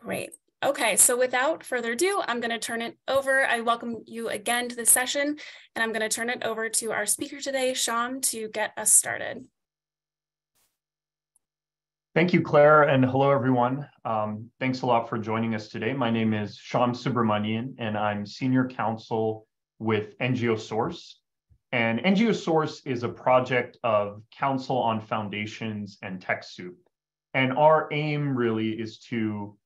Great. Okay, so without further ado, I'm going to turn it over. I welcome you again to the session, and I'm going to turn it over to our speaker today, Shyaam, to get us started. Thank you, Claire, and hello, everyone. Um, thanks a lot for joining us today. My name is Shyaam Subramanian, and I'm Senior Counsel with NGO Source. And NGO Source is a project of Council on Foundations and TechSoup. And our aim really is to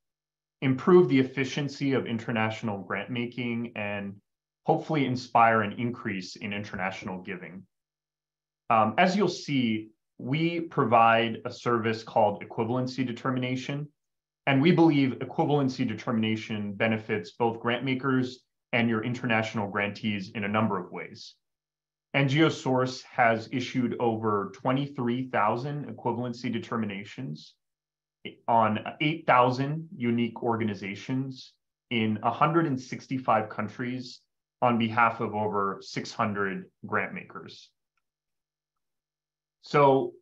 improve the efficiency of international grant making and hopefully inspire an increase in international giving. Um, as you'll see, we provide a service called equivalency determination. And we believe equivalency determination benefits both grant makers and your international grantees in a number of ways. NGO Source has issued over 23,000 equivalency determinations on 8,000 unique organizations in 165 countries on behalf of over 600 grant makers. So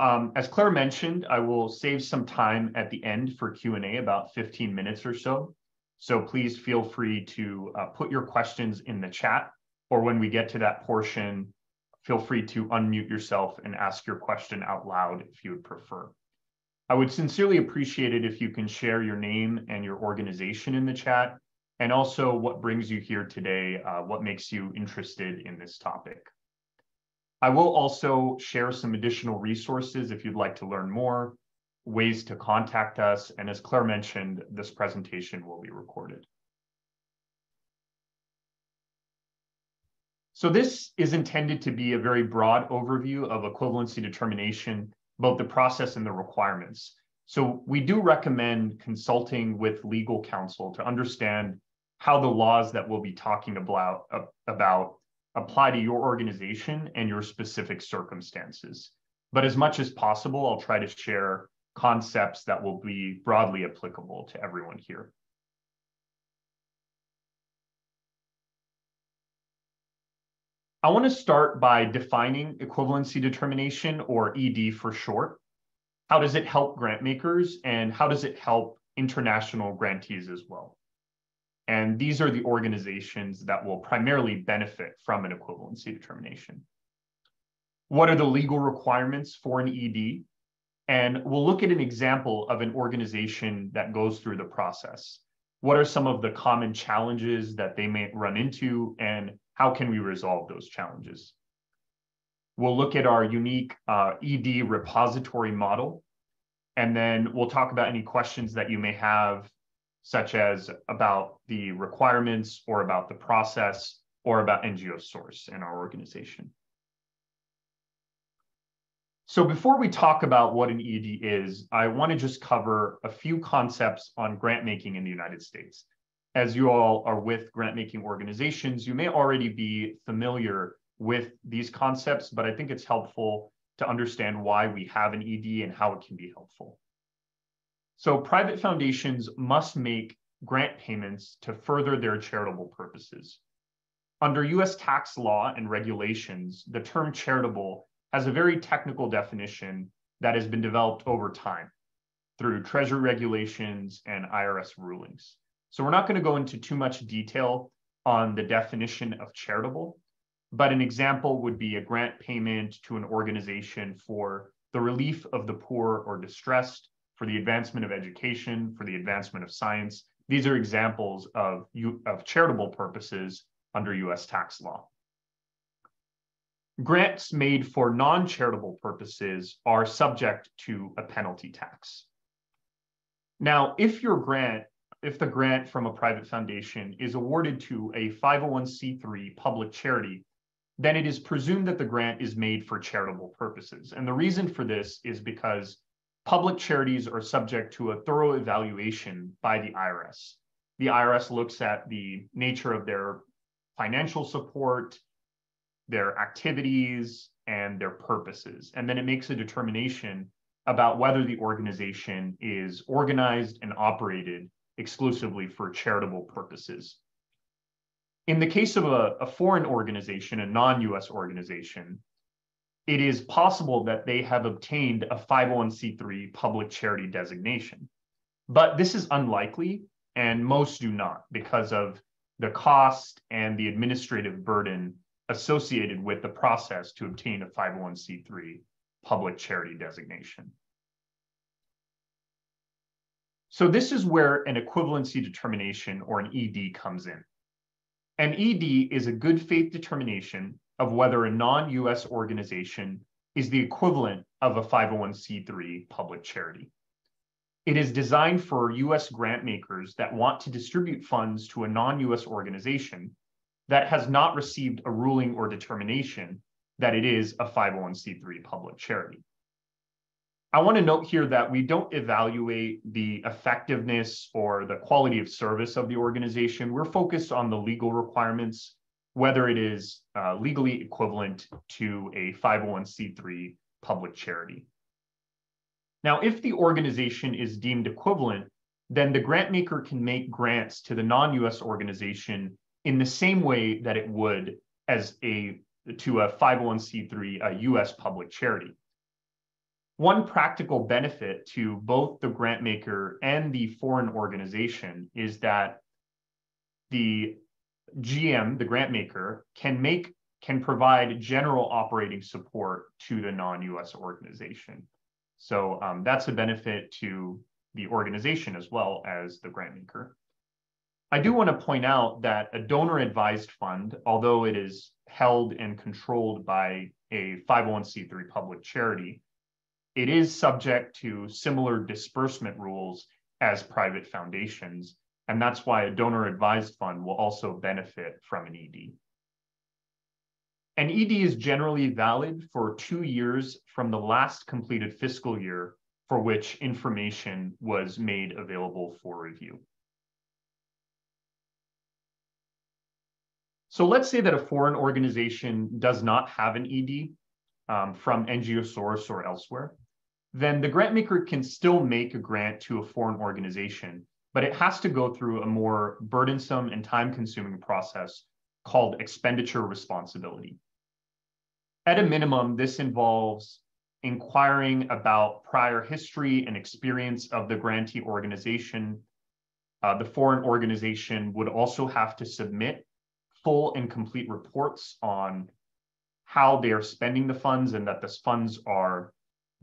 um, as Claire mentioned, I will save some time at the end for Q&A, about 15 minutes or so. So please feel free to uh, put your questions in the chat, or when we get to that portion, feel free to unmute yourself and ask your question out loud if you would prefer. I would sincerely appreciate it if you can share your name and your organization in the chat, and also what brings you here today, uh, what makes you interested in this topic. I will also share some additional resources if you'd like to learn more, ways to contact us, and as Claire mentioned, this presentation will be recorded. So this is intended to be a very broad overview of equivalency determination, both the process and the requirements. So we do recommend consulting with legal counsel to understand how the laws that we'll be talking about, about apply to your organization and your specific circumstances. But as much as possible, I'll try to share concepts that will be broadly applicable to everyone here. I want to start by defining equivalency determination, or ED for short. How does it help grant makers, and how does it help international grantees as well? And these are the organizations that will primarily benefit from an equivalency determination. What are the legal requirements for an ED? And we'll look at an example of an organization that goes through the process. What are some of the common challenges that they may run into, and how can we resolve those challenges? We'll look at our unique uh, ED repository model, and then we'll talk about any questions that you may have such as about the requirements or about the process or about NGO source in our organization. So before we talk about what an ED is, I want to just cover a few concepts on grant making in the United States. As you all are with grant making organizations, you may already be familiar with these concepts, but I think it's helpful to understand why we have an ED and how it can be helpful. So private foundations must make grant payments to further their charitable purposes. Under US tax law and regulations, the term charitable has a very technical definition that has been developed over time through Treasury regulations and IRS rulings. So we're not going to go into too much detail on the definition of charitable, but an example would be a grant payment to an organization for the relief of the poor or distressed, for the advancement of education, for the advancement of science. These are examples of, of charitable purposes under US tax law. Grants made for non-charitable purposes are subject to a penalty tax. Now, if your grant, if the grant from a private foundation is awarded to a 501c3 public charity, then it is presumed that the grant is made for charitable purposes. And the reason for this is because public charities are subject to a thorough evaluation by the IRS. The IRS looks at the nature of their financial support, their activities, and their purposes. And then it makes a determination about whether the organization is organized and operated exclusively for charitable purposes. In the case of a, a foreign organization, a non US organization, it is possible that they have obtained a 501c3 public charity designation. But this is unlikely, and most do not because of the cost and the administrative burden associated with the process to obtain a 501c3 public charity designation. So this is where an equivalency determination or an ED comes in. An ED is a good faith determination of whether a non-US organization is the equivalent of a 501c3 public charity. It is designed for US grant makers that want to distribute funds to a non-US organization that has not received a ruling or determination that it is a 501c3 public charity. I want to note here that we don't evaluate the effectiveness or the quality of service of the organization. We're focused on the legal requirements, whether it is uh, legally equivalent to a 501c3 public charity. Now, if the organization is deemed equivalent, then the grant maker can make grants to the non-US organization in the same way that it would as a to a 501c3 a US public charity. One practical benefit to both the grant maker and the foreign organization is that the GM, the grant maker, can make can provide general operating support to the non-US organization. So um, that's a benefit to the organization as well as the grant maker. I do want to point out that a donor advised fund, although it is held and controlled by a 501c3 public charity, it is subject to similar disbursement rules as private foundations. And that's why a donor advised fund will also benefit from an ED. An ED is generally valid for two years from the last completed fiscal year for which information was made available for review. So let's say that a foreign organization does not have an ED um, from NGO source or elsewhere, then the grant maker can still make a grant to a foreign organization, but it has to go through a more burdensome and time consuming process called expenditure responsibility. At a minimum, this involves inquiring about prior history and experience of the grantee organization. Uh, the foreign organization would also have to submit full and complete reports on how they are spending the funds and that the funds are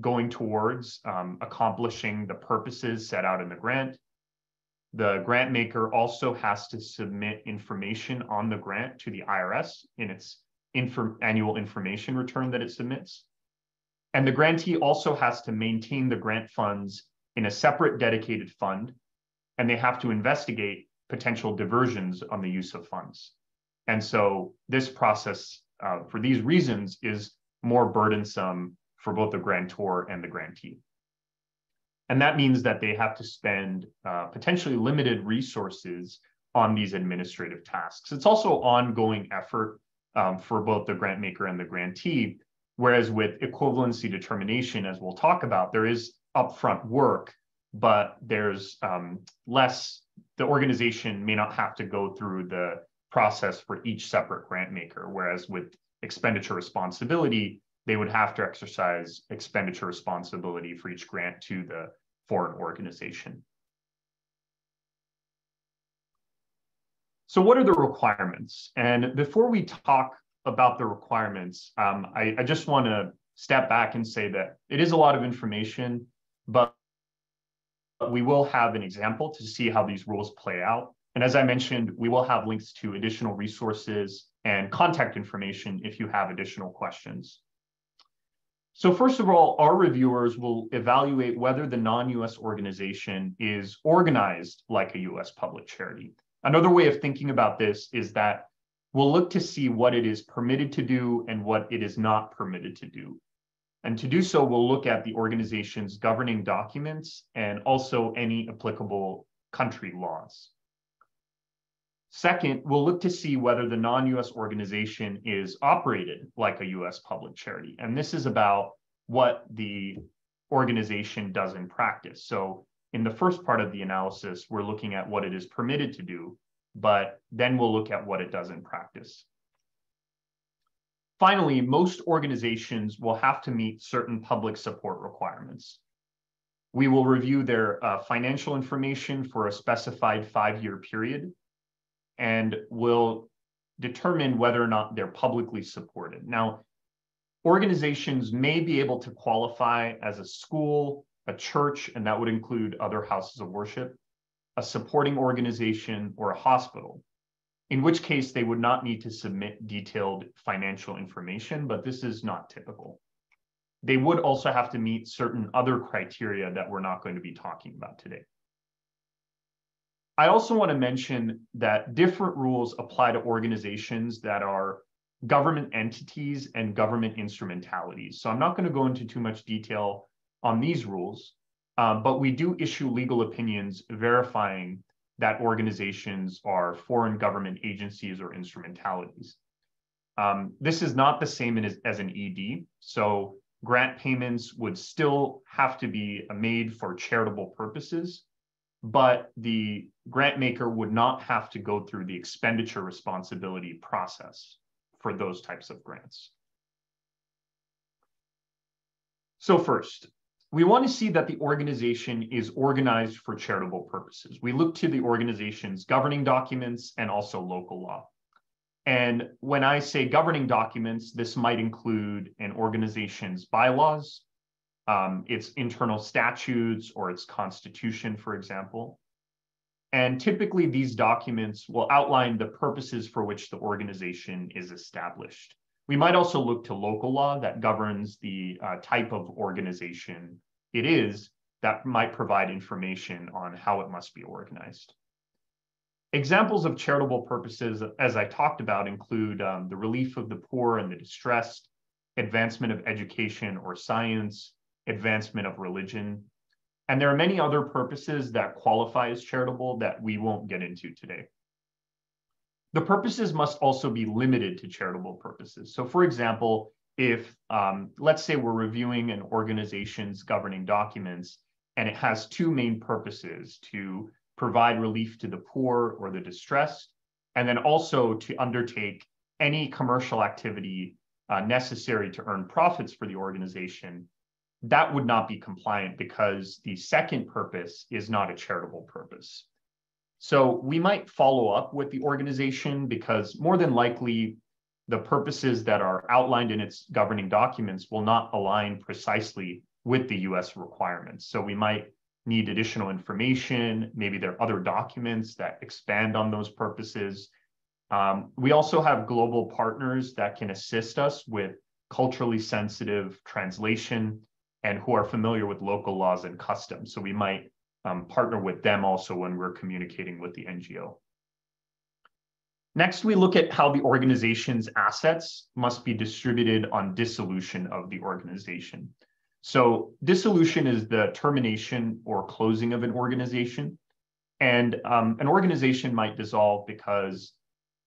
going towards um, accomplishing the purposes set out in the grant. The grant maker also has to submit information on the grant to the IRS in its annual information return that it submits. And the grantee also has to maintain the grant funds in a separate dedicated fund, and they have to investigate potential diversions on the use of funds. And so this process, uh, for these reasons, is more burdensome for both the grantor and the grantee. And that means that they have to spend uh, potentially limited resources on these administrative tasks. It's also ongoing effort um, for both the grant maker and the grantee. Whereas with equivalency determination, as we'll talk about, there is upfront work, but there's um, less, the organization may not have to go through the process for each separate grant maker. Whereas with expenditure responsibility, they would have to exercise expenditure responsibility for each grant to the foreign organization. So what are the requirements? And before we talk about the requirements, um, I, I just want to step back and say that it is a lot of information, but we will have an example to see how these rules play out. And as I mentioned, we will have links to additional resources and contact information if you have additional questions. So first of all, our reviewers will evaluate whether the non-US organization is organized like a US public charity. Another way of thinking about this is that we'll look to see what it is permitted to do and what it is not permitted to do. And to do so, we'll look at the organization's governing documents and also any applicable country laws. Second, we'll look to see whether the non-US organization is operated like a US public charity. And this is about what the organization does in practice. So in the first part of the analysis, we're looking at what it is permitted to do, but then we'll look at what it does in practice. Finally, most organizations will have to meet certain public support requirements. We will review their uh, financial information for a specified five-year period, and will determine whether or not they're publicly supported. Now, organizations may be able to qualify as a school, a church, and that would include other houses of worship, a supporting organization, or a hospital, in which case they would not need to submit detailed financial information, but this is not typical. They would also have to meet certain other criteria that we're not going to be talking about today. I also want to mention that different rules apply to organizations that are government entities and government instrumentalities. So I'm not going to go into too much detail on these rules, um, but we do issue legal opinions verifying that organizations are foreign government agencies or instrumentalities. Um, this is not the same as, as an ED. So grant payments would still have to be made for charitable purposes, but the grant maker would not have to go through the expenditure responsibility process for those types of grants. So first, we want to see that the organization is organized for charitable purposes. We look to the organization's governing documents and also local law. And when I say governing documents, this might include an organization's bylaws, um, its internal statutes, or its constitution, for example. And typically, these documents will outline the purposes for which the organization is established. We might also look to local law that governs the uh, type of organization it is that might provide information on how it must be organized. Examples of charitable purposes, as I talked about, include um, the relief of the poor and the distressed, advancement of education or science, advancement of religion. And there are many other purposes that qualify as charitable that we won't get into today. The purposes must also be limited to charitable purposes. So, for example, if, um, let's say, we're reviewing an organization's governing documents and it has two main purposes to provide relief to the poor or the distressed, and then also to undertake any commercial activity uh, necessary to earn profits for the organization, that would not be compliant because the second purpose is not a charitable purpose. So we might follow up with the organization because more than likely the purposes that are outlined in its governing documents will not align precisely with the US requirements. So we might need additional information. Maybe there are other documents that expand on those purposes. Um, we also have global partners that can assist us with culturally sensitive translation and who are familiar with local laws and customs. So we might um, partner with them also when we're communicating with the NGO. Next, we look at how the organization's assets must be distributed on dissolution of the organization. So dissolution is the termination or closing of an organization. And um, an organization might dissolve because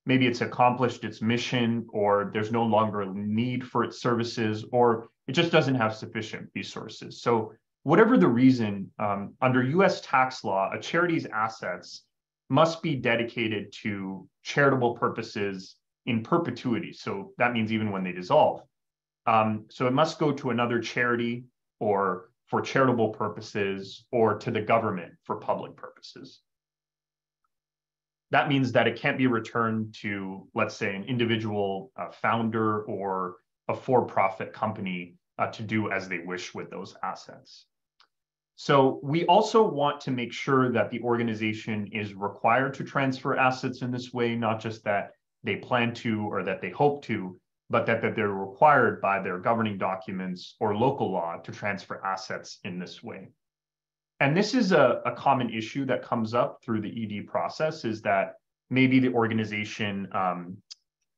maybe it's accomplished its mission or there's no longer a need for its services or it just doesn't have sufficient resources. So whatever the reason, um, under US tax law, a charity's assets must be dedicated to charitable purposes in perpetuity. So that means even when they dissolve. Um, so it must go to another charity or for charitable purposes or to the government for public purposes. That means that it can't be returned to, let's say, an individual uh, founder or a for profit company uh, to do as they wish with those assets. So we also want to make sure that the organization is required to transfer assets in this way, not just that they plan to or that they hope to, but that, that they're required by their governing documents or local law to transfer assets in this way. And this is a, a common issue that comes up through the ED process is that maybe the organization um,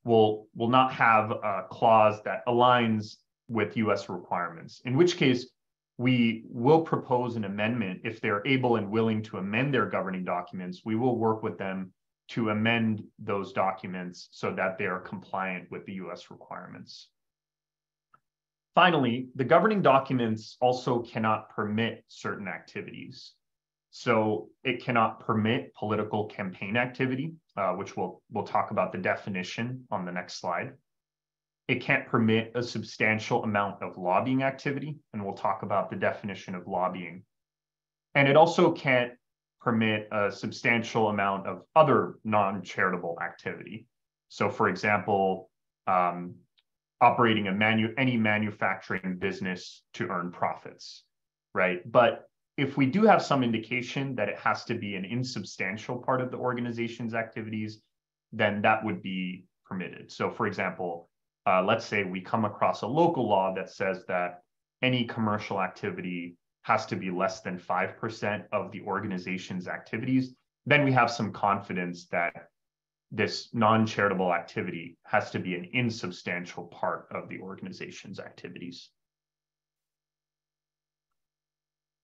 will, will not have a clause that aligns with US requirements, in which case we will propose an amendment if they're able and willing to amend their governing documents. We will work with them to amend those documents so that they are compliant with the US requirements. Finally, the governing documents also cannot permit certain activities. So it cannot permit political campaign activity, uh, which we'll, we'll talk about the definition on the next slide. It can't permit a substantial amount of lobbying activity, and we'll talk about the definition of lobbying And it also can't permit a substantial amount of other non-charitable activity. So for example, um, operating a manu any manufacturing business to earn profits, right? But if we do have some indication that it has to be an insubstantial part of the organization's activities, then that would be permitted. So for example, uh, let's say we come across a local law that says that any commercial activity has to be less than 5% of the organization's activities, then we have some confidence that this non-charitable activity has to be an insubstantial part of the organization's activities.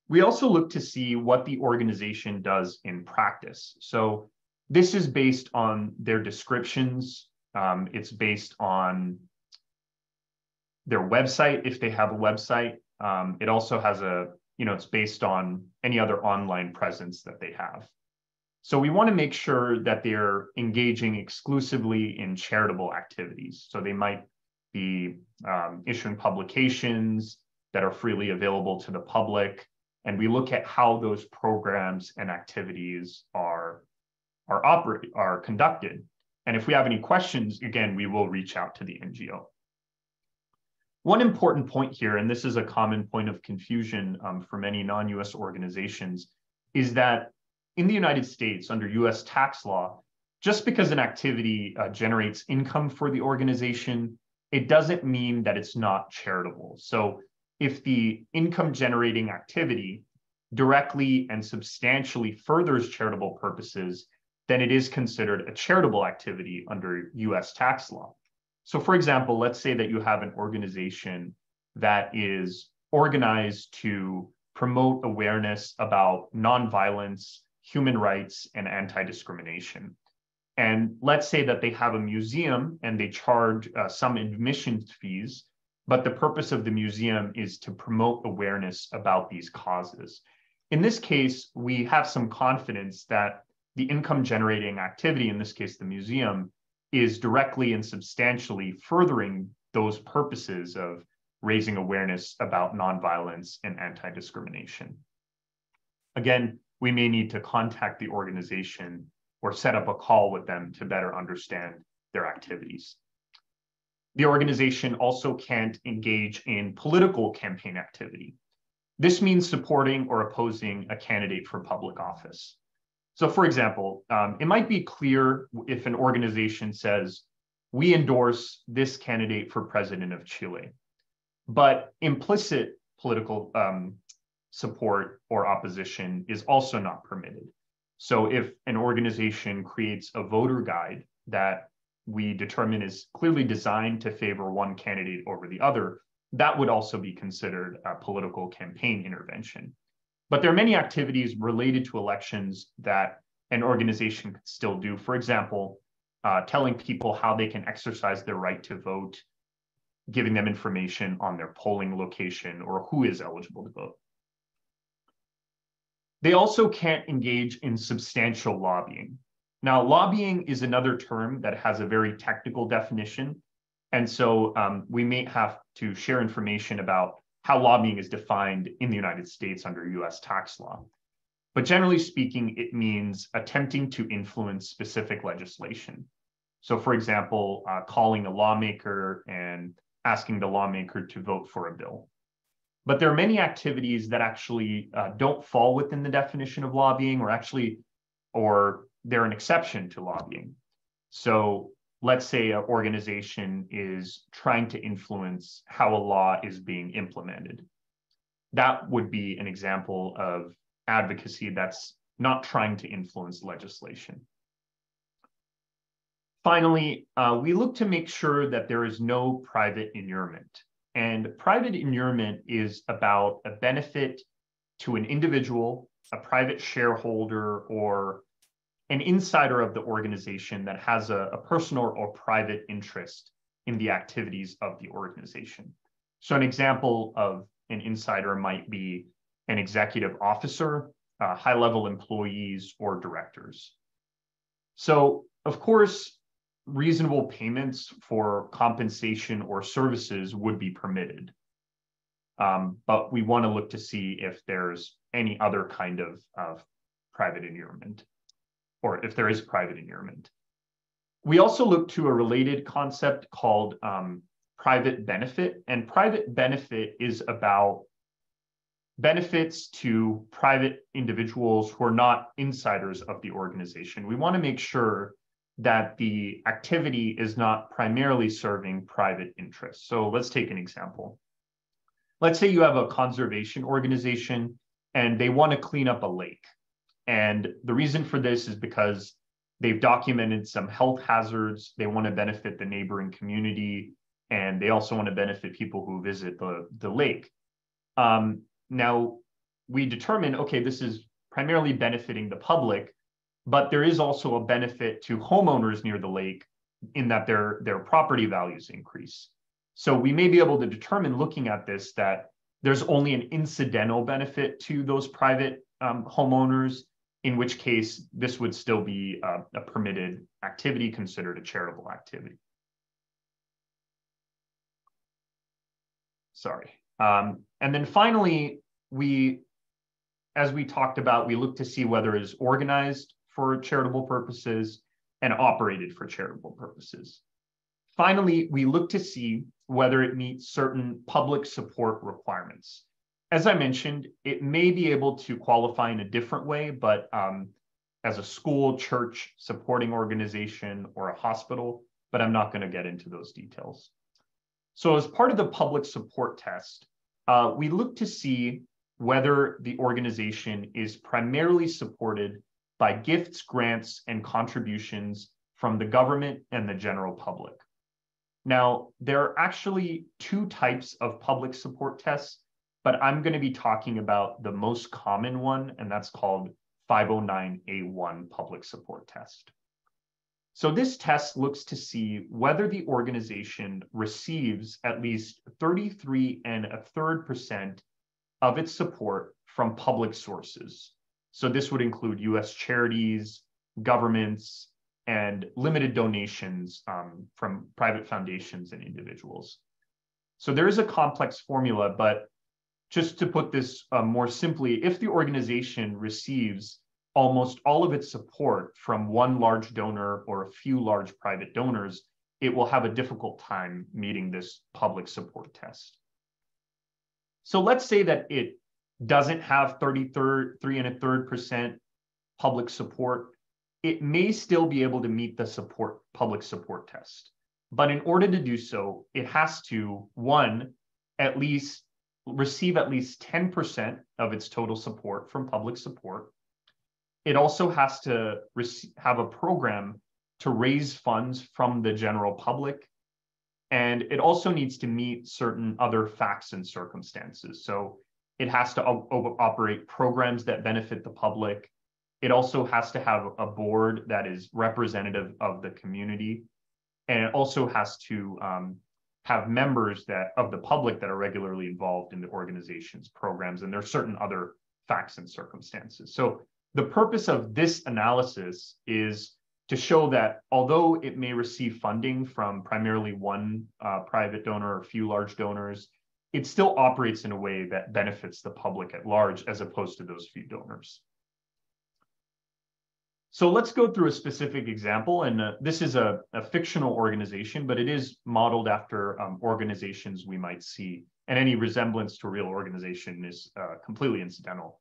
We also look to see what the organization does in practice. So this is based on their descriptions. Um, it's based on their website, if they have a website. Um, it also has a, you know, it's based on any other online presence that they have. So we want to make sure that they're engaging exclusively in charitable activities. So they might be um, issuing publications that are freely available to the public. And we look at how those programs and activities are, are, operate, are conducted. And if we have any questions, again, we will reach out to the NGO. One important point here, and this is a common point of confusion um, for many non-US organizations, is that in the United States under US tax law, just because an activity uh, generates income for the organization, it doesn't mean that it's not charitable. So if the income generating activity directly and substantially furthers charitable purposes, then it is considered a charitable activity under US tax law. So, for example, let's say that you have an organization that is organized to promote awareness about nonviolence, human rights, and anti discrimination. And let's say that they have a museum and they charge uh, some admission fees, but the purpose of the museum is to promote awareness about these causes. In this case, we have some confidence that the income generating activity, in this case, the museum, is directly and substantially furthering those purposes of raising awareness about nonviolence and anti-discrimination. Again, we may need to contact the organization or set up a call with them to better understand their activities. The organization also can't engage in political campaign activity. This means supporting or opposing a candidate for public office. So, for example, um, it might be clear if an organization says, we endorse this candidate for president of Chile, but implicit political um, support or opposition is also not permitted. So, if an organization creates a voter guide that we determine is clearly designed to favor one candidate over the other, that would also be considered a political campaign intervention. But there are many activities related to elections that an organization could still do. For example, uh, telling people how they can exercise their right to vote, giving them information on their polling location or who is eligible to vote. They also can't engage in substantial lobbying. Now, lobbying is another term that has a very technical definition. And so um, we may have to share information about how lobbying is defined in the United States under US tax law. But generally speaking, it means attempting to influence specific legislation. So, for example, uh, calling a lawmaker and asking the lawmaker to vote for a bill. But there are many activities that actually uh, don't fall within the definition of lobbying, or actually, or they're an exception to lobbying. So, let's say an organization is trying to influence how a law is being implemented. That would be an example of advocacy that's not trying to influence legislation. Finally, uh, we look to make sure that there is no private inurement. And private inurement is about a benefit to an individual, a private shareholder, or an insider of the organization that has a, a personal or private interest in the activities of the organization. So, an example of an insider might be an executive officer, uh, high level employees, or directors. So, of course, reasonable payments for compensation or services would be permitted. Um, but we want to look to see if there's any other kind of, of private inurement, or if there is private inurement. We also look to a related concept called um, private benefit, and private benefit is about benefits to private individuals who are not insiders of the organization. We want to make sure that the activity is not primarily serving private interests. So let's take an example. Let's say you have a conservation organization and they want to clean up a lake. And the reason for this is because they've documented some health hazards. They want to benefit the neighboring community and they also want to benefit people who visit the, the lake. Um, now, we determine, okay, this is primarily benefiting the public, but there is also a benefit to homeowners near the lake in that their, their property values increase. So we may be able to determine looking at this that there's only an incidental benefit to those private um, homeowners, in which case this would still be a, a permitted activity considered a charitable activity. Sorry. Um, and then finally, we, as we talked about, we look to see whether it is organized for charitable purposes and operated for charitable purposes. Finally, we look to see whether it meets certain public support requirements. As I mentioned, it may be able to qualify in a different way, but um, as a school, church, supporting organization, or a hospital, but I'm not going to get into those details. So as part of the public support test, uh, we look to see whether the organization is primarily supported by gifts, grants, and contributions from the government and the general public. Now, there are actually two types of public support tests, but I'm going to be talking about the most common one, and that's called 509A1 public support test. So this test looks to see whether the organization receives at least 33 and a third percent of its support from public sources. So this would include US charities, governments, and limited donations um, from private foundations and individuals. So there is a complex formula, but just to put this uh, more simply, if the organization receives almost all of its support from one large donor or a few large private donors, it will have a difficult time meeting this public support test. So let's say that it doesn't have 33 and a third percent public support, it may still be able to meet the support public support test. But in order to do so, it has to one, at least receive at least 10% of its total support from public support. It also has to have a program to raise funds from the general public. And it also needs to meet certain other facts and circumstances. So it has to operate programs that benefit the public. It also has to have a board that is representative of the community. And it also has to um, have members that of the public that are regularly involved in the organization's programs. And there are certain other facts and circumstances. So the purpose of this analysis is to show that although it may receive funding from primarily one uh, private donor or a few large donors, it still operates in a way that benefits the public at large as opposed to those few donors. So let's go through a specific example. And uh, this is a, a, fictional organization, but it is modeled after um, organizations we might see. And any resemblance to a real organization is uh, completely incidental.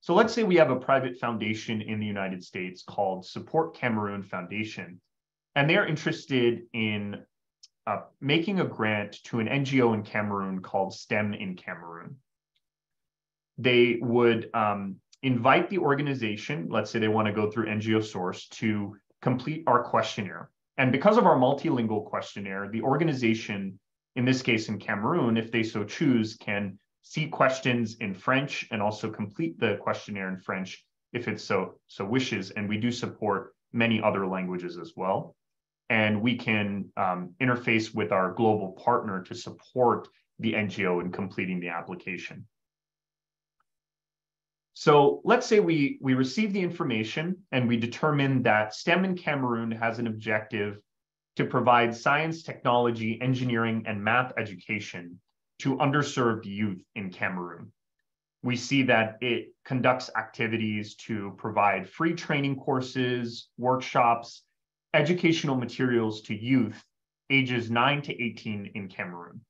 So let's say we have a private foundation in the United States called Support Cameroon Foundation, and they're interested in uh, making a grant to an NGO in Cameroon called STEM in Cameroon. They would um, invite the organization, let's say they want to go through NGO Source, to complete our questionnaire. And because of our multilingual questionnaire, the organization, in this case in Cameroon, if they so choose, can see questions in French and also complete the questionnaire in French if it so so wishes. And we do support many other languages as well and we can um, interface with our global partner to support the NGO in completing the application. So let's say we, we receive the information and we determine that STEM in Cameroon has an objective to provide science, technology, engineering, and math education to underserved youth in Cameroon. We see that it conducts activities to provide free training courses, workshops, educational materials to youth ages 9 to 18 in Cameroon.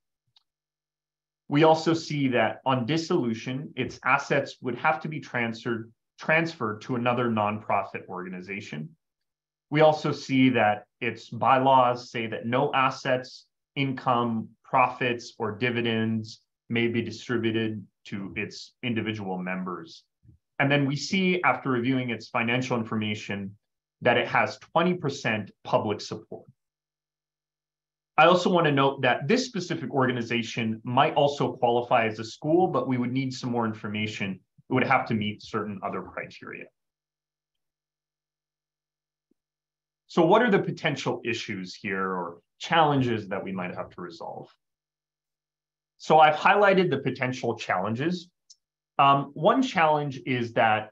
We also see that on dissolution, its assets would have to be transferred, transferred to another nonprofit organization. We also see that its bylaws say that no assets, income, profits, or dividends may be distributed to its individual members. And then we see, after reviewing its financial information, that it has 20% public support. I also want to note that this specific organization might also qualify as a school, but we would need some more information. It would have to meet certain other criteria. So what are the potential issues here or challenges that we might have to resolve? So I've highlighted the potential challenges. Um, one challenge is that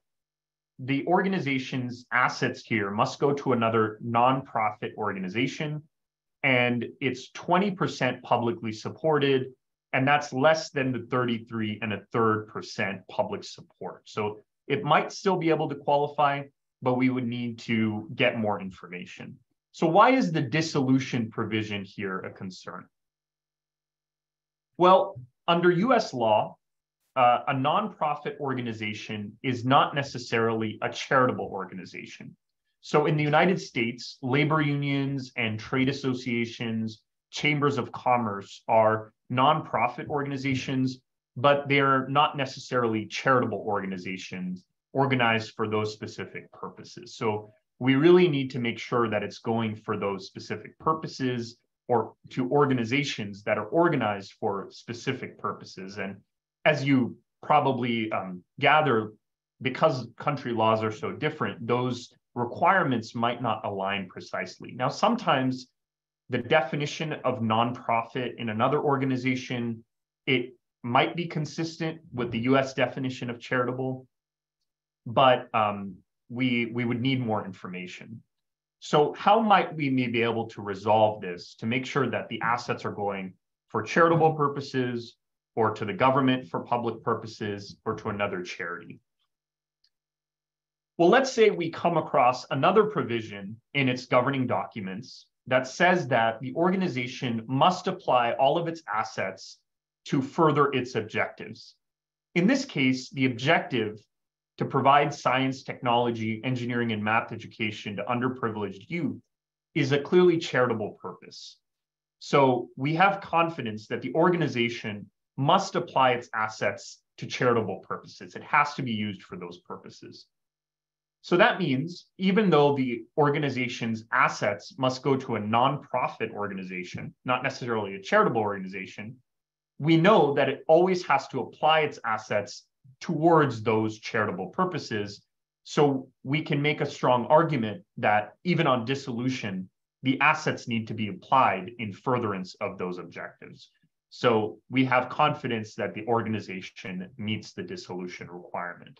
the organization's assets here must go to another nonprofit organization and it's 20% publicly supported, and that's less than the 33 and a third percent public support. So it might still be able to qualify, but we would need to get more information. So why is the dissolution provision here a concern? Well, under US law, uh, a nonprofit organization is not necessarily a charitable organization. So in the United States, labor unions and trade associations, chambers of commerce are nonprofit organizations, but they're not necessarily charitable organizations organized for those specific purposes. So we really need to make sure that it's going for those specific purposes or to organizations that are organized for specific purposes. And as you probably um, gather, because country laws are so different, those requirements might not align precisely. Now, sometimes the definition of nonprofit in another organization, it might be consistent with the US definition of charitable, but um, we, we would need more information. So how might we maybe be able to resolve this to make sure that the assets are going for charitable purposes or to the government for public purposes or to another charity? Well, let's say we come across another provision in its governing documents that says that the organization must apply all of its assets to further its objectives. In this case, the objective to provide science, technology, engineering, and math education to underprivileged youth is a clearly charitable purpose. So we have confidence that the organization must apply its assets to charitable purposes. It has to be used for those purposes. So that means even though the organization's assets must go to a nonprofit organization, not necessarily a charitable organization, we know that it always has to apply its assets towards those charitable purposes. So we can make a strong argument that even on dissolution, the assets need to be applied in furtherance of those objectives. So we have confidence that the organization meets the dissolution requirement.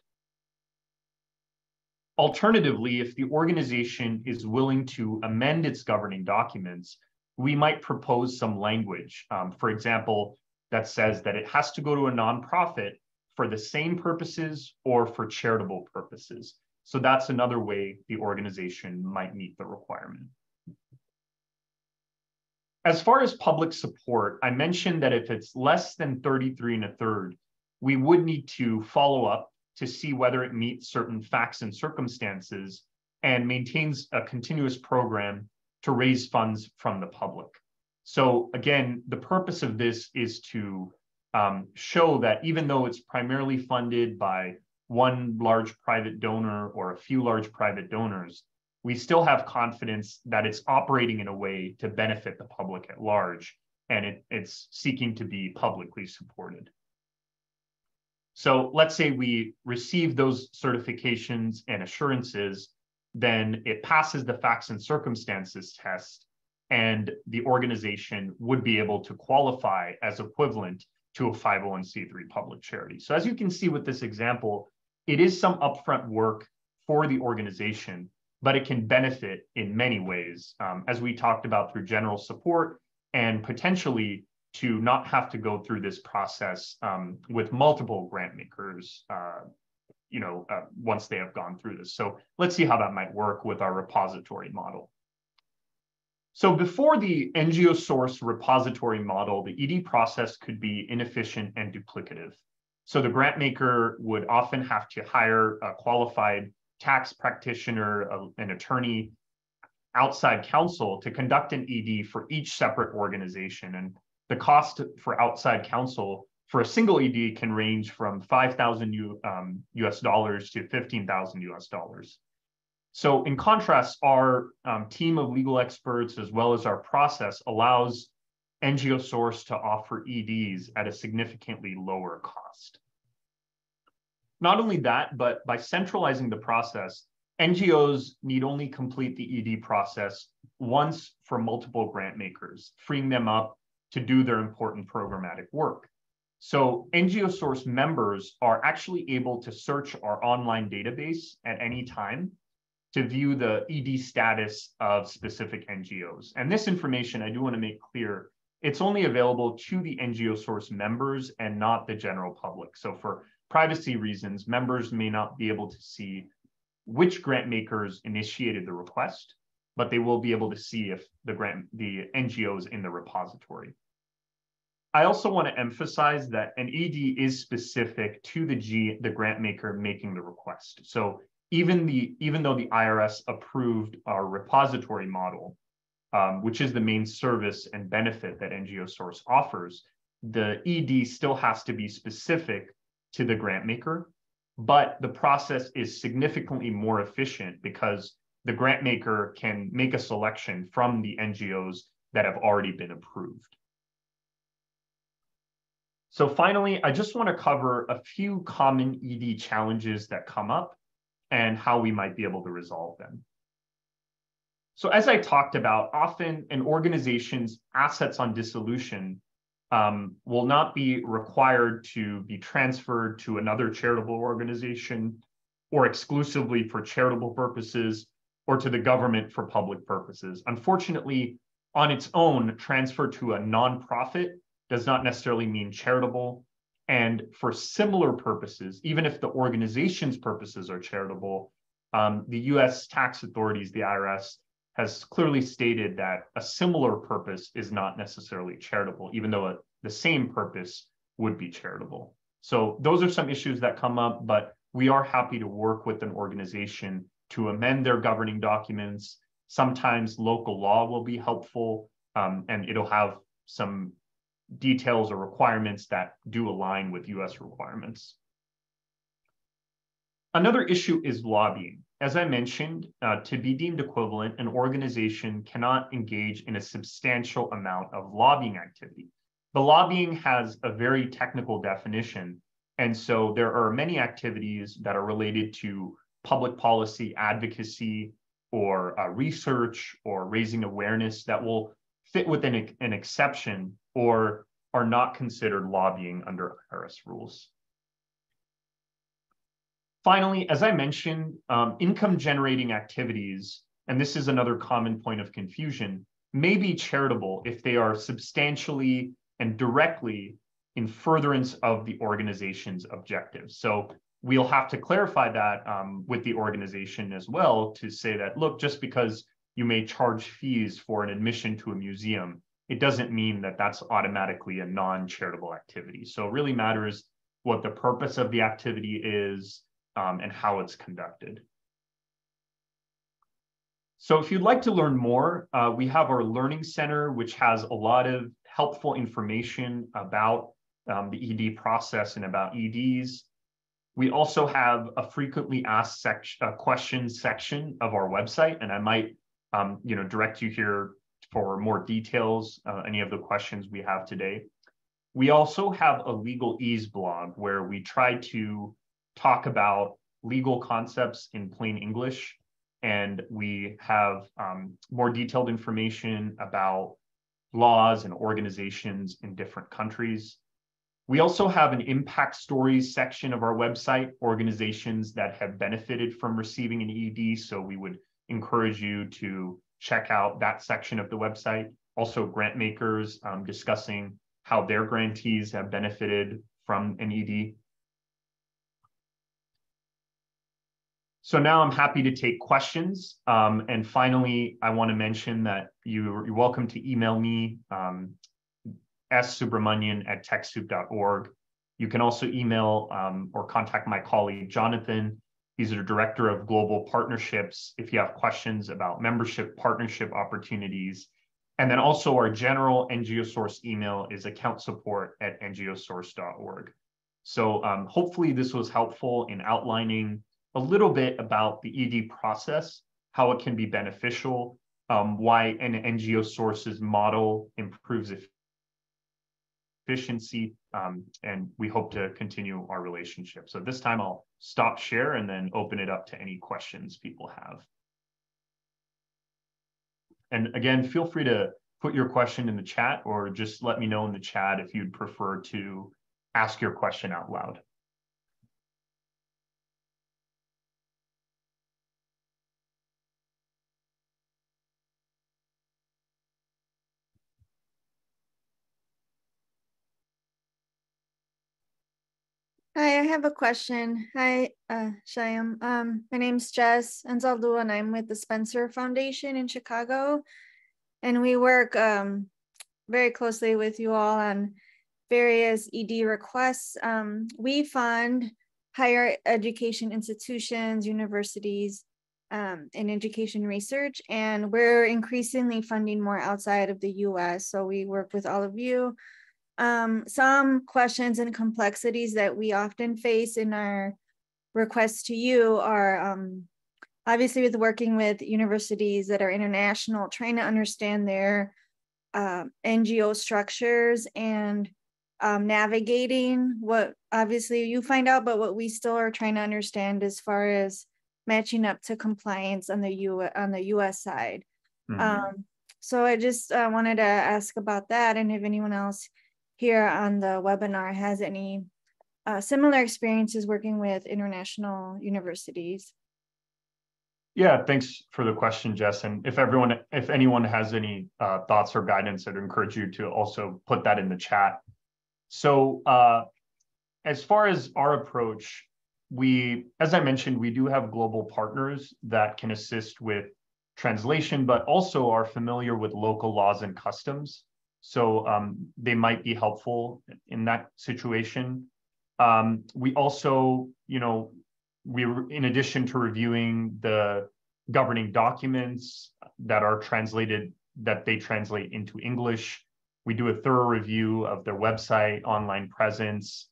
Alternatively, if the organization is willing to amend its governing documents, we might propose some language. Um, for example, that says that it has to go to a nonprofit for the same purposes or for charitable purposes. So that's another way the organization might meet the requirement. As far as public support, I mentioned that if it's less than 33 and a third, we would need to follow up to see whether it meets certain facts and circumstances and maintains a continuous program to raise funds from the public. So again, the purpose of this is to um, show that even though it's primarily funded by one large private donor or a few large private donors, we still have confidence that it's operating in a way to benefit the public at large, and it, it's seeking to be publicly supported. So let's say we receive those certifications and assurances, then it passes the facts and circumstances test, and the organization would be able to qualify as equivalent to a 501c3 public charity. So as you can see with this example, it is some upfront work for the organization, but it can benefit in many ways, um, as we talked about through general support and potentially to not have to go through this process um, with multiple grant makers, uh, you know, uh, once they have gone through this. So let's see how that might work with our repository model. So before the NGO source repository model, the ED process could be inefficient and duplicative. So the grant maker would often have to hire a qualified tax practitioner, a, an attorney, outside counsel to conduct an ED for each separate organization. And the cost for outside counsel for a single ED can range from 5,000 U, um, US dollars to 15,000 US dollars. So in contrast, our um, team of legal experts, as well as our process, allows NGO Source to offer EDs at a significantly lower cost. Not only that, but by centralizing the process, NGOs need only complete the ED process once for multiple grant makers, freeing them up to do their important programmatic work. So NGO Source members are actually able to search our online database at any time to view the ED status of specific NGOs. And this information, I do want to make clear, it's only available to the NGO source members and not the general public. So for privacy reasons, members may not be able to see which grant makers initiated the request, but they will be able to see if the grant the NGOs in the repository. I also want to emphasize that an ED is specific to the G, the grant maker making the request. So even the even though the IRS approved our repository model, um, which is the main service and benefit that NGO Source offers, the ED still has to be specific to the grant maker, but the process is significantly more efficient because the grant maker can make a selection from the NGOs that have already been approved. So finally, I just want to cover a few common ED challenges that come up and how we might be able to resolve them. So as I talked about, often an organization's assets on dissolution um, will not be required to be transferred to another charitable organization or exclusively for charitable purposes or to the government for public purposes. Unfortunately, on its own, transfer to a nonprofit does not necessarily mean charitable and for similar purposes, even if the organization's purposes are charitable, um, the US tax authorities, the IRS, has clearly stated that a similar purpose is not necessarily charitable, even though a, the same purpose would be charitable. So those are some issues that come up, but we are happy to work with an organization to amend their governing documents. Sometimes local law will be helpful, um, and it'll have some details or requirements that do align with US requirements. Another issue is lobbying. As I mentioned, uh, to be deemed equivalent, an organization cannot engage in a substantial amount of lobbying activity. The lobbying has a very technical definition. And so there are many activities that are related to public policy advocacy or uh, research or raising awareness that will fit within an exception or are not considered lobbying under IRS rules. Finally, as I mentioned, um, income generating activities, and this is another common point of confusion, may be charitable if they are substantially and directly in furtherance of the organization's objectives. So we'll have to clarify that um, with the organization as well to say that, look, just because you may charge fees for an admission to a museum it doesn't mean that that's automatically a non-charitable activity. So it really matters what the purpose of the activity is um, and how it's conducted. So if you'd like to learn more, uh, we have our Learning Center, which has a lot of helpful information about um, the ED process and about EDs. We also have a frequently asked sec uh, questions section of our website, and I might um, you know, direct you here for more details, uh, any of the questions we have today. We also have a legal ease blog where we try to talk about legal concepts in plain English. And we have um, more detailed information about laws and organizations in different countries. We also have an impact stories section of our website, organizations that have benefited from receiving an ED. So we would encourage you to check out that section of the website. Also, grant makers um, discussing how their grantees have benefited from an ED. So now I'm happy to take questions. Um, and finally, I want to mention that you, are welcome to email me, um, subramanian at TechSoup.org. You can also email um, or contact my colleague, Jonathan. He's the Director of Global Partnerships if you have questions about membership partnership opportunities. And then also our general NGOsource email is account support at ngosource.org. So um, hopefully this was helpful in outlining a little bit about the ED process, how it can be beneficial, um, why an NGOsource's model improves efficiency, um, and we hope to continue our relationship. So this time I'll stop share and then open it up to any questions people have. And again, feel free to put your question in the chat or just let me know in the chat if you'd prefer to ask your question out loud. Hi, I have a question. Hi, uh, Shyaam. Um, my name's Jess Enzaldu, and I'm with the Spencer Foundation in Chicago. And we work um, very closely with you all on various ED requests. Um, we fund higher education institutions, universities, um, and education research, and we're increasingly funding more outside of the US. So we work with all of you um, some questions and complexities that we often face in our requests to you are um, obviously with working with universities that are international, trying to understand their uh, NGO structures and um, navigating what obviously you find out, but what we still are trying to understand as far as matching up to compliance on the U on the U.S. side. Mm-hmm. Um, so I just uh, wanted to ask about that, and if anyone else here on the webinar has any uh, similar experiences working with international universities. Yeah, thanks for the question, Jess. And if everyone, if anyone has any uh, thoughts or guidance, I'd encourage you to also put that in the chat. So uh, as far as our approach, we, as I mentioned, we do have global partners that can assist with translation, but also are familiar with local laws and customs. So um, they might be helpful in that situation. Um, we also, you know, we in addition to reviewing the governing documents that are translated, that they translate into English, we do a thorough review of their website, online presence.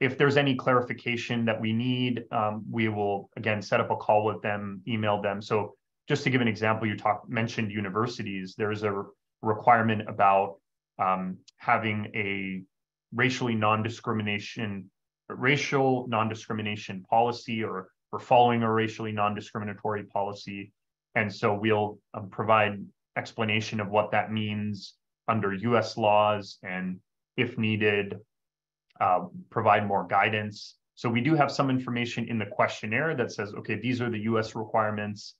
If there's any clarification that we need, um, we will again set up a call with them, email them. So just to give an example, you talked mentioned universities. There's a requirement about um, having a racially non-discrimination, racial non-discrimination policy or, or following a racially non-discriminatory policy. And so we'll um, provide explanation of what that means under US laws and if needed, uh, provide more guidance. So we do have some information in the questionnaire that says, okay, these are the US requirements.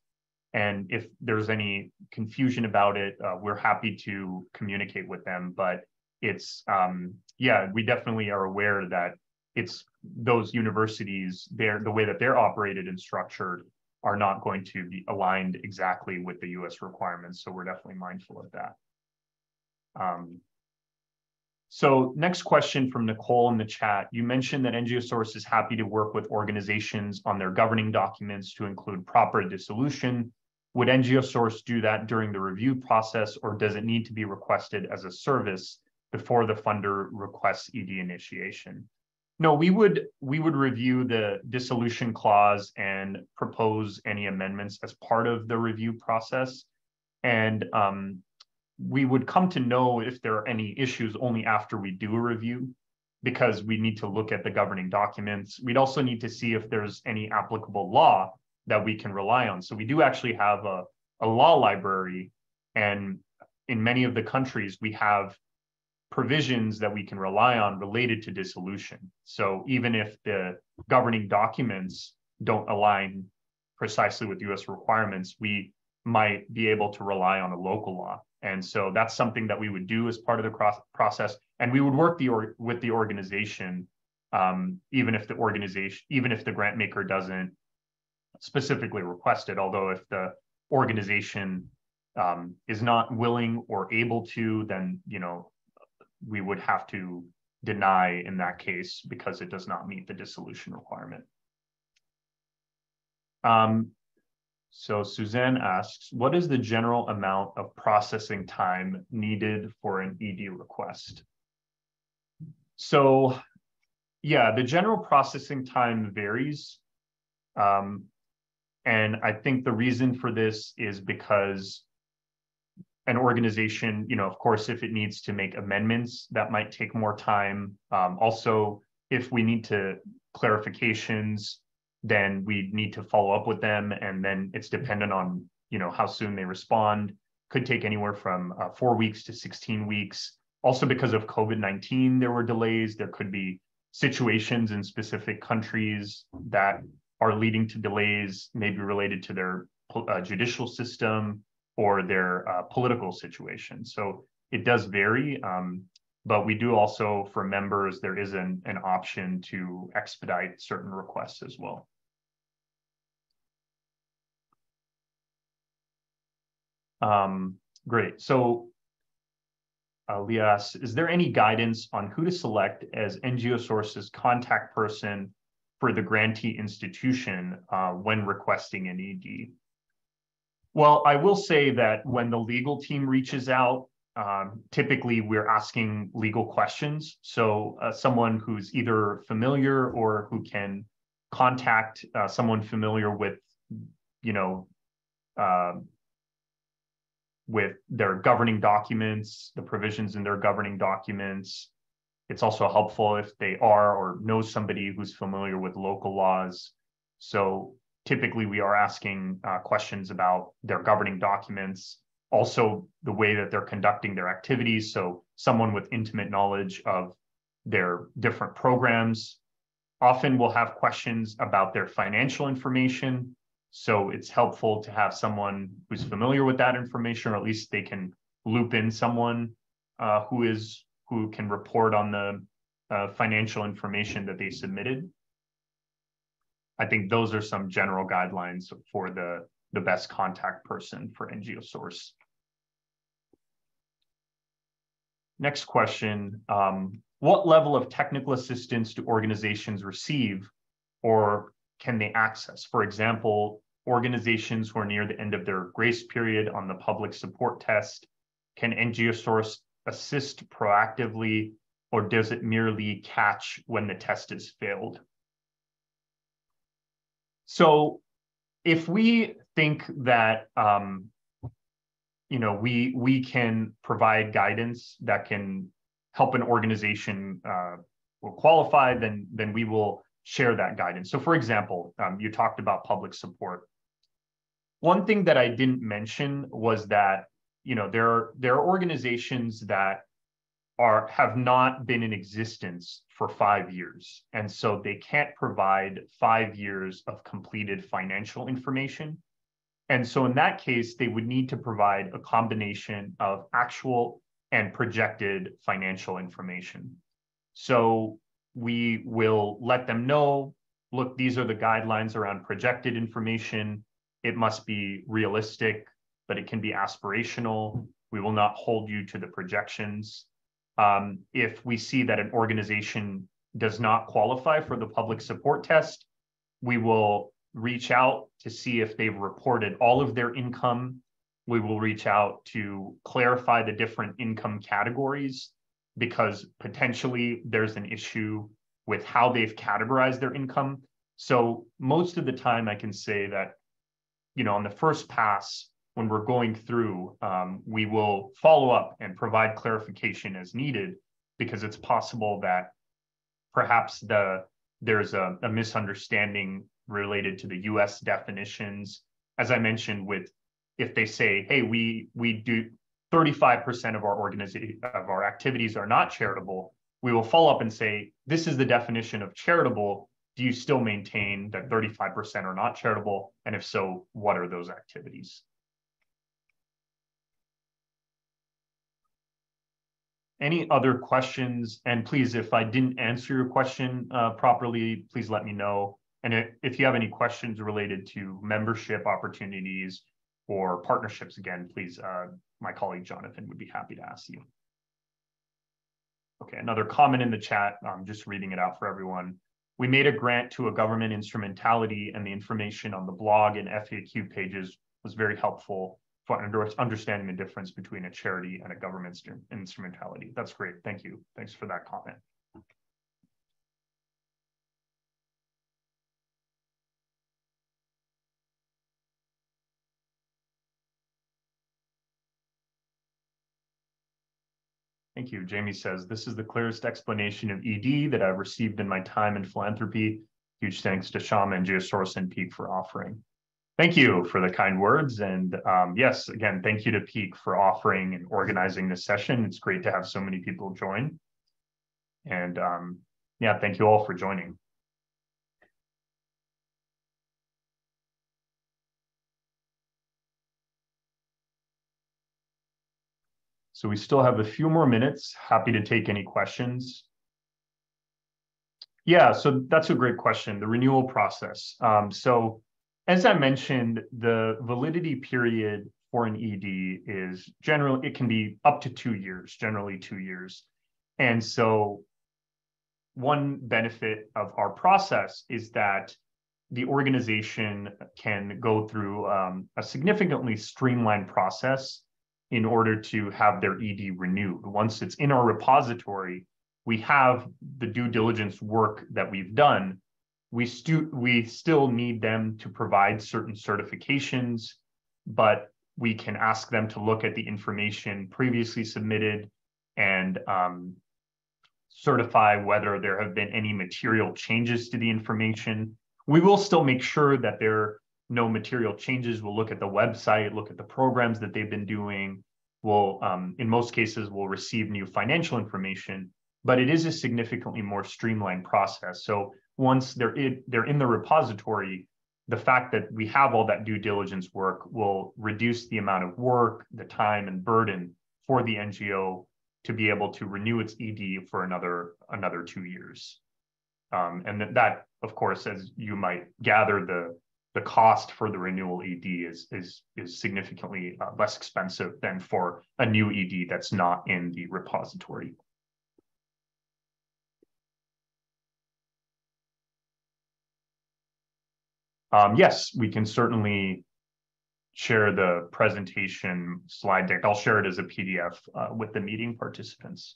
And if there's any confusion about it, uh, we're happy to communicate with them. But it's, um, yeah, we definitely are aware that it's those universities, they're, the way that they're operated and structured are not going to be aligned exactly with the US requirements. So we're definitely mindful of that. Um, so next question from Nicole in the chat. You mentioned that NGOsource is happy to work with organizations on their governing documents to include proper dissolution, would NGOsource do that during the review process, or does it need to be requested as a service before the funder requests ED initiation? No, we would we would review the dissolution clause and propose any amendments as part of the review process, and um, we would come to know if there are any issues only after we do a review, because we need to look at the governing documents. We'd also need to see if there's any applicable law that we can rely on. So we do actually have a, a law library, and in many of the countries, we have provisions that we can rely on related to dissolution. So even if the governing documents don't align precisely with US requirements, we might be able to rely on a local law. And so that's something that we would do as part of the process. And we would work the or, with the organization, um, even if the organization, even if the grant maker doesn't specifically requested. Although if the organization um, is not willing or able to, then you know we would have to deny in that case because it does not meet the dissolution requirement. Um, so Suzanne asks, what is the general amount of processing time needed for an ED request? So yeah, the general processing time varies. Um, and I think the reason for this is because an organization, you know, of course, if it needs to make amendments, that might take more time. Um, also, if we need to clarifications, then we need to follow up with them, and then it's dependent on you know how soon they respond. Could take anywhere from uh, four weeks to 16 weeks. Also, because of COVID 19, there were delays. There could be situations in specific countries that are leading to delays, maybe related to their uh, judicial system or their uh, political situation. So it does vary, um, but we do also, for members, there is an, an option to expedite certain requests as well. Um, great. So Elias, is there any guidance on who to select as NGO Source's contact person for the grantee institution uh, when requesting an ED? Well, I will say that when the legal team reaches out, um, typically we're asking legal questions. So uh, someone who's either familiar or who can contact uh, someone familiar with, you know, uh, with their governing documents, the provisions in their governing documents. It's also helpful if they are or know somebody who's familiar with local laws. So typically we are asking uh, questions about their governing documents, also the way that they're conducting their activities. So someone with intimate knowledge of their different programs. Often will have questions about their financial information. So it's helpful to have someone who's familiar with that information, or at least they can loop in someone uh, who is who can report on the uh, financial information that they submitted. I think those are some general guidelines for the, the best contact person for NGO source. Next question, um, what level of technical assistance do organizations receive or can they access? For example, organizations who are near the end of their grace period on the public support test, can NGO source assist proactively or does it merely catch when the test is failed? So if we think that um, you know we we can provide guidance that can help an organization uh, qualify, then then we will share that guidance. So for example, um, you talked about public support. One thing that I didn't mention was that you know there are there are organizations that are have not been in existence for five years. And so they can't provide five years of completed financial information. And so in that case, they would need to provide a combination of actual and projected financial information. So we will let them know, look, these are the guidelines around projected information. It must be realistic, but it can be aspirational. We will not hold you to the projections. Um, if we see that an organization does not qualify for the public support test, we will reach out to see if they've reported all of their income. We will reach out to clarify the different income categories because potentially there's an issue with how they've categorized their income. So most of the time I can say that, you know, on the first pass, when we're going through, um, we will follow up and provide clarification as needed because it's possible that perhaps the there's a, a misunderstanding related to the US definitions. As I mentioned, with if they say, hey, we we do 35% of our organization of our activities are not charitable, we will follow up and say, this is the definition of charitable. Do you still maintain that 35% are not charitable? And if so, what are those activities? Any other questions? And please, if I didn't answer your question uh, properly, please let me know. And if you have any questions related to membership opportunities or partnerships, again, please, uh, my colleague Jonathan would be happy to ask you. Okay, another comment in the chat, I'm just reading it out for everyone. We made a grant to a government instrumentality and the information on the blog and FAQ pages was very helpful for understanding the difference between a charity and a government instrumentality. That's great. Thank you. Thanks for that comment. Thank you. Jamie says, this is the clearest explanation of ED that I've received in my time in philanthropy. Huge thanks to Shyaam and NGOsource and Peak for offering. Thank you for the kind words. And um, yes, again, thank you to Peak for offering and organizing this session. It's great to have so many people join. And um, yeah, thank you all for joining. So we still have a few more minutes. Happy to take any questions. Yeah, so that's a great question, the renewal process. Um, so as I mentioned, the validity period for an ED is generally, it can be up to two years, generally two years. And so one benefit of our process is that the organization can go through um, a significantly streamlined process in order to have their ED renewed. Once it's in our repository, we have the due diligence work that we've done. We, stu- we still need them to provide certain certifications, but we can ask them to look at the information previously submitted and um, certify whether there have been any material changes to the information. We will still make sure that there are no material changes. We'll look at the website, look at the programs that they've been doing. We'll, um, in most cases, we'll receive new financial information, but it is a significantly more streamlined process. So once they're in, they're in the repository, the fact that we have all that due diligence work will reduce the amount of work, the time and burden for the NGO to be able to renew its ED for another another two years. Um, and that, that, of course, as you might gather, the the cost for the renewal ED is is is significantly uh, less expensive than for a new ED that's not in the repository. Um, yes, we can certainly share the presentation slide deck. I'll share it as a PDF uh, with the meeting participants.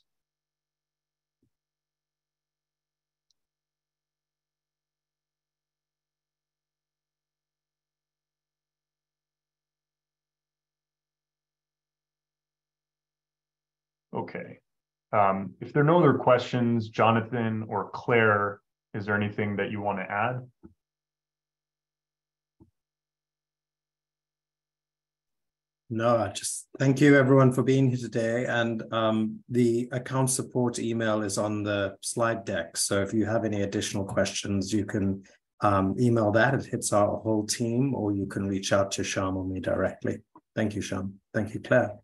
Okay. Um, if there are no other questions, Jonathan or Claire, is there anything that you want to add? No, just thank you everyone for being here today. And um, the account support email is on the slide deck. So if you have any additional questions, you can um, email that. It hits our whole team, or you can reach out to Shyaam or me directly. Thank you, Shyaam. Thank you, Claire.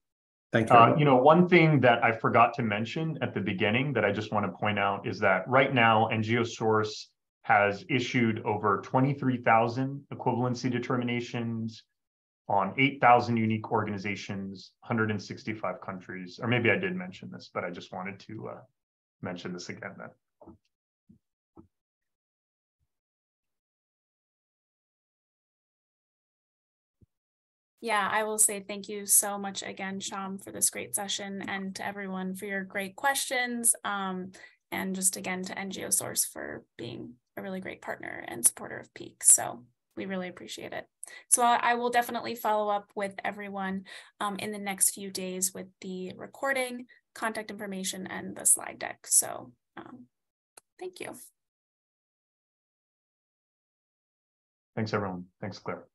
Thank you. Uh, you know, one thing that I forgot to mention at the beginning that I just want to point out is that right now, NGOsource has issued over 23,000 equivalency determinations on 8,000 unique organizations, 165 countries, or maybe I did mention this, but I just wanted to uh, mention this again then. Yeah, I will say thank you so much again, Shyaam, for this great session and to everyone for your great questions. Um, and just again to NGOsource for being a really great partner and supporter of Peak. So we really appreciate it. So I will definitely follow up with everyone um, in the next few days with the recording, contact information, and the slide deck. So um, thank you. Thanks, everyone. Thanks, Claire.